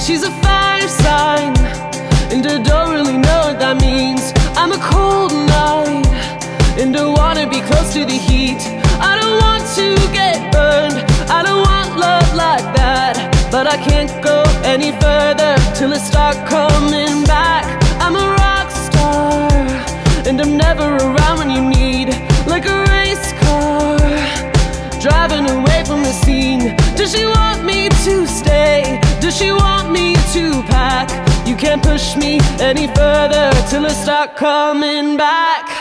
She's a fire sign, and I don't really know what that means. I'm a cold night, and I wanna be close to the heat. I don't want to get burned, I don't want love like that. But I can't go any further till it start coming back. Does she want me to pack? You can't push me any further till I start coming back.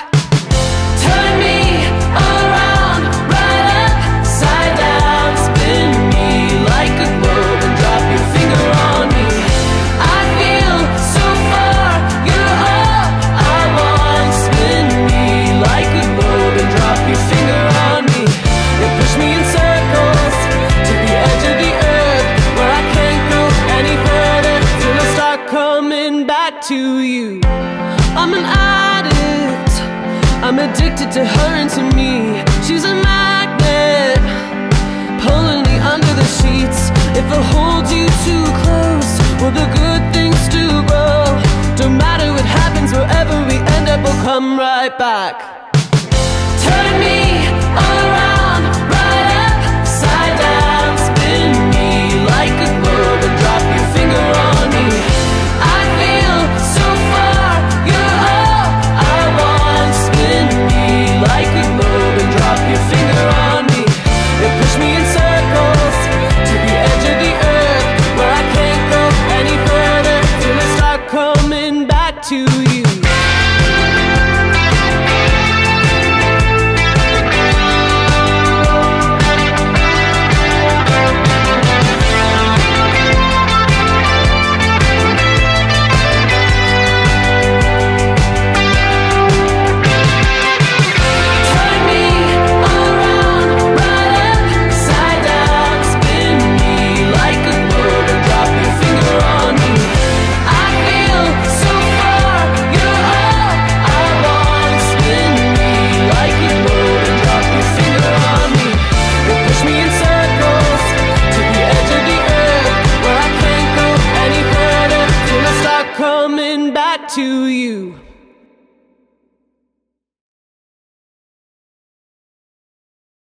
To you. I'm an addict. I'm addicted to her and to me. She's a magnet, pulling me under the sheets. If I hold you too close, will the good things do grow? Don't matter what happens, wherever we end up, we'll come right back. Turn me to you.